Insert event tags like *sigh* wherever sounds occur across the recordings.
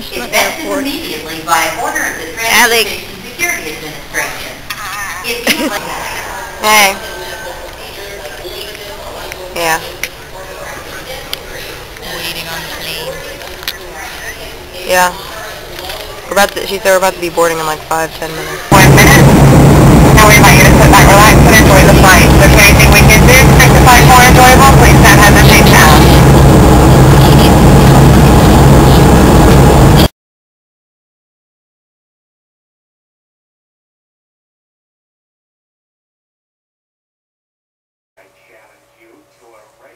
International Airport. immediately by order of the Alex. Security Administration. *laughs* Hey. Yeah. Waiting on the plane. Yeah. We're about to, she said we're about to be boarding in like five, ten minutes. One minute. Now we invite you to sit back, relax, and enjoy the flight. If there's anything we can do to make the flight more enjoyable, please don't hesitate to ask.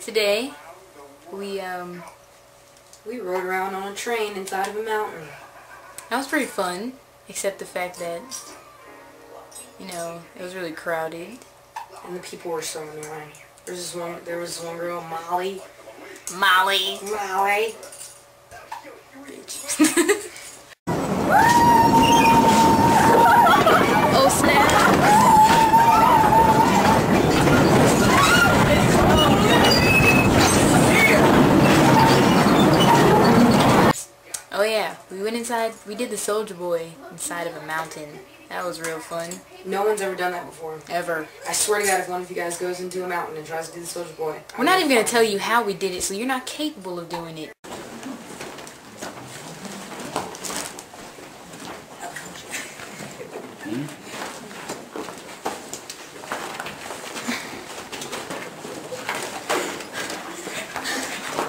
Today, we, um, We rode around on a train inside of a mountain. that was pretty fun, except the fact that, you know, it was really crowded. And the people were so annoying. There was this one there was one girl, Molly. Molly. Molly. Oh *laughs* inside, we did the Soldier Boy inside of a mountain. That was real fun. No one's ever done that before. Ever. I swear to God, if one of you guys goes into a mountain and tries to do the Soldier Boy, I We're not will even gonna tell you how we did it, so you're not capable of doing it.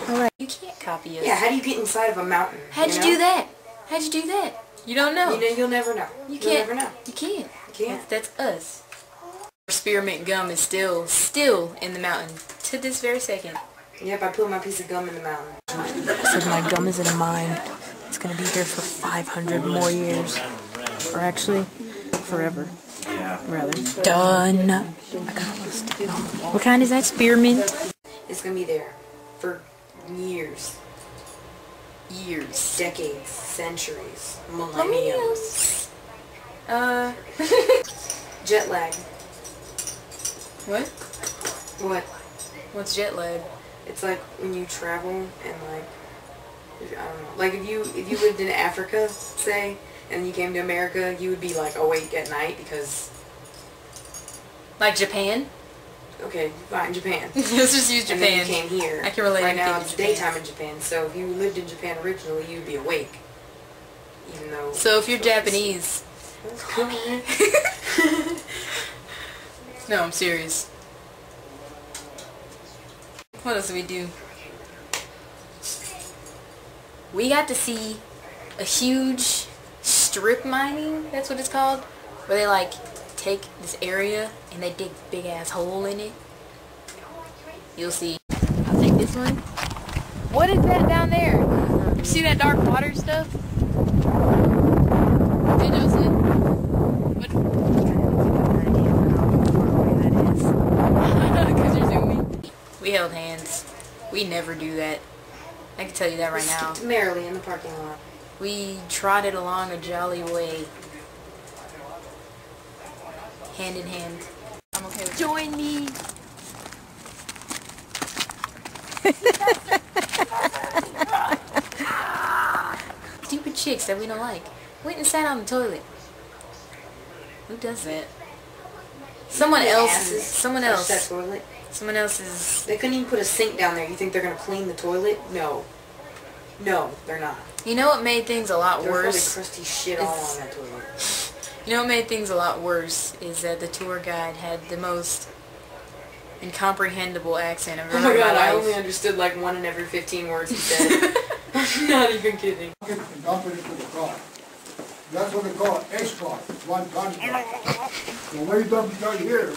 Alright, you can't copy us. Yeah, how do you get inside of a mountain? How'd you know? do that? How'd you do that? You don't know. You know, you'll never know. You You'll can't. never know. You can't. You can't. That's, that's us. Spearmint gum is still, still in the mountain to this very second. Yep, I put my piece of gum in the mountain. So my gum is in a mine. It's gonna be here for 500 more years. Or actually, forever. Yeah. Rather. Done. I got a. What kind is that? Spearmint? It's gonna be there for years, Years. decades, centuries, millenniums. Uh, *laughs* Jet lag. what? What? What's jet lag? It's like when you travel and like I don't know. Like if you if you lived in Africa, say, and you came to America, you would be like awake at night because Like Japan? Okay, fine, Japan. *laughs* Let's just use And then you Japan. came here. I can relate Right now it's Japan. daytime in Japan, so if you lived in Japan originally, you'd be awake. Even though. So if you're Japanese, *laughs* *laughs* no, I'm serious. What else did we do? We got to see a huge strip mining, that's what it's called, where they like take this area and they dig big ass hole in it. You'll see. I'll take this one. What is that down there? You see that dark water stuff? Hey Joseph. What? Because you're zooming. We held hands. We never do that. I can tell you that right now. Merrily in the parking lot. We trotted along a jolly way. Hand in hand. I'm okay with Join me! *laughs* Stupid chicks that we don't like. Went and sat on the toilet. Who does that? Someone else. Asses Someone touch That toilet. Someone else is. They couldn't even put a sink down there. You think they're gonna clean the toilet? No. No, they're not. You know what made things a lot There's probably worse? crusty shit all on that toilet. You know what made things a lot worse is that the tour guide had the most incomprehensible accent I've Oh ever my heard in god, I only understood like one in every 15 words he said. I'm *laughs* *laughs* not even kidding. and dump it into the car. That's what they call an escort, one ton. So when you dump it down here,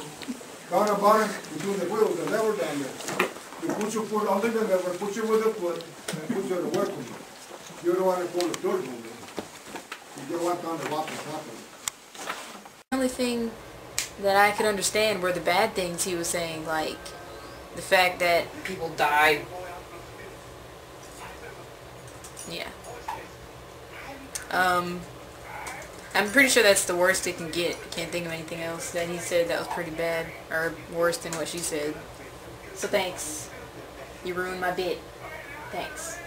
down the bottom, between the wheels, the lever down there. You put your foot under the lever, push it with the foot, and put your work on it. You don't want to pull the dirt moving. You don't want down the rock on top of it. The only thing that I could understand were the bad things he was saying, like the fact that People died. yeah. Um, I'm pretty sure that's the worst it can get. I can't think of anything else that he said that was pretty bad or worse than what she said. So thanks. You ruined my bit. Thanks.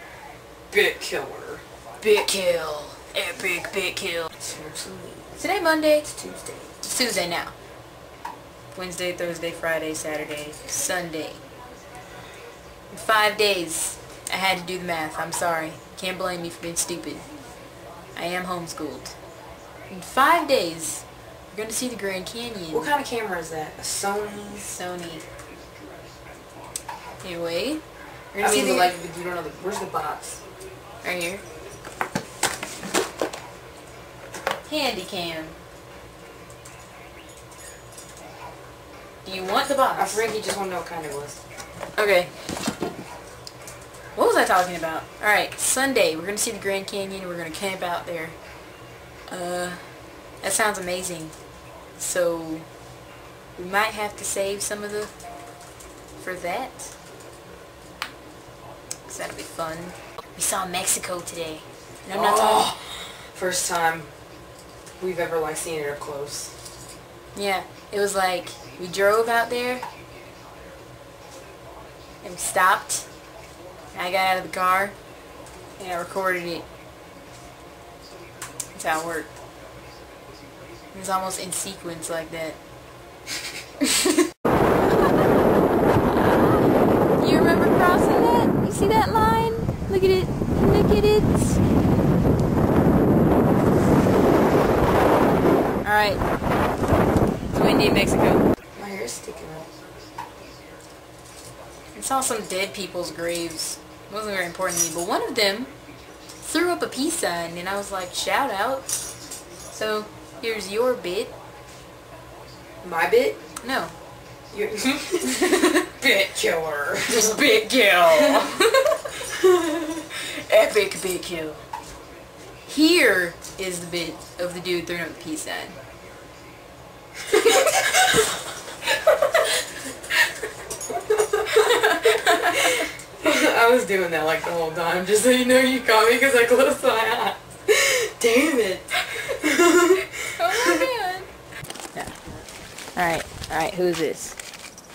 Bit killer. bit kill. Epic big kill. Seriously. Today Monday, it's Tuesday. It's Tuesday now. Wednesday, Thursday, Friday, Saturday, Sunday. In five days, I had to do the math. I'm sorry. Can't blame me for being stupid. I am homeschooled. In five days, we're going to see the Grand Canyon. What kind of camera is that? A Sony? Sony. Anyway, we're gonna see mean, the but like, you don't know the. Where's the box? right here. Handy cam. Do you want the box? I think he just want to know what kind it was. Okay. What was I talking about? Alright, Sunday. We're gonna see the Grand Canyon. We're gonna camp out there. Uh, that sounds amazing. So, we might have to save some of the for that. Cause that'll be fun. We saw Mexico today. And I'm not talking. Oh, first time we've ever like seen it up close. Yeah, it was like we drove out there and we stopped. And I got out of the car and I recorded it. That's how it worked. It was almost in sequence like that. *laughs* you remember crossing that? You see that line? Look at it. Look at it. Alright. It's windy in Mexico. My hair's sticking up. I saw some dead people's graves. It wasn't very important to me, but one of them threw up a peace sign, and I was like, shout out. So, here's your bit. My bit? No. Your *laughs* bit killer. Just big kill. *laughs* Epic bit kill. Here is the bit of the dude throwing up the peace sign. I was doing that like the whole time, just so you know you caught me because I closed my eyes. Damn it. *laughs* Oh my god. Alright, alright, who is this?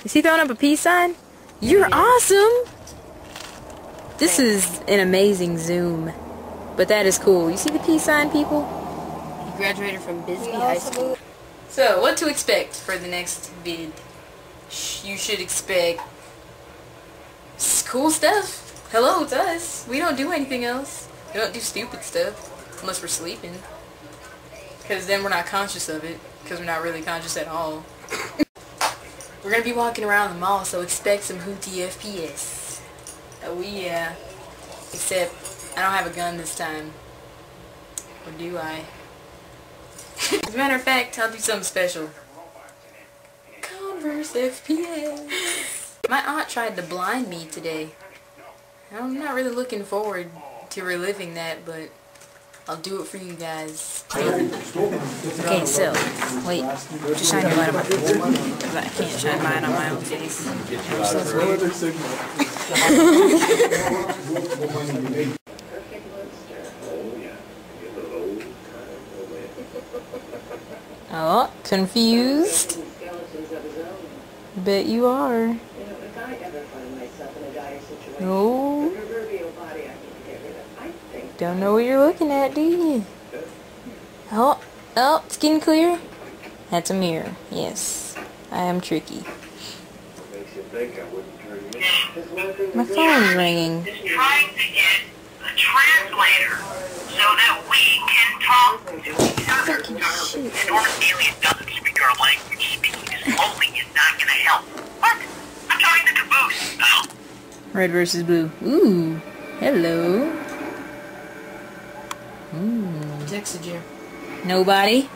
Is he throwing up a peace sign? You're awesome! This is an amazing zoom. But that is cool. You see the peace sign, people? He graduated from Bisbee High School. So, what to expect for the next vid? You should expect s- cool stuff. Hello, it's us. We don't do anything else. We don't do stupid stuff. Unless we're sleeping. Because then we're not conscious of it. Because we're not really conscious at all. *coughs* we're going to be walking around the mall, so expect some hooty FPS. Oh yeah. Except, I don't have a gun this time. Or do I? *laughs* As a matter of fact, I'll do something special. Converse FPS. *laughs* My aunt tried to blind me today. I'm not really looking forward to reliving that, but I'll do it for you guys. Okay, so, wait, just shine your light on my face. Because I can't shine mine on my own face. So *laughs* Oh, confused? Bet you are. No. Don't know what you're looking at, do you? Oh, oh, skin clear? That's a mirror. Yes, I am tricky. My phone's ringing. trying to get a translator so that we can talk to each other. An orc alien doesn't speak our language. Speaking slowly is not going to help. What? I'm talking to Caboose. Red versus blue. Ooh, hello. Mm. Texted you. Nobody?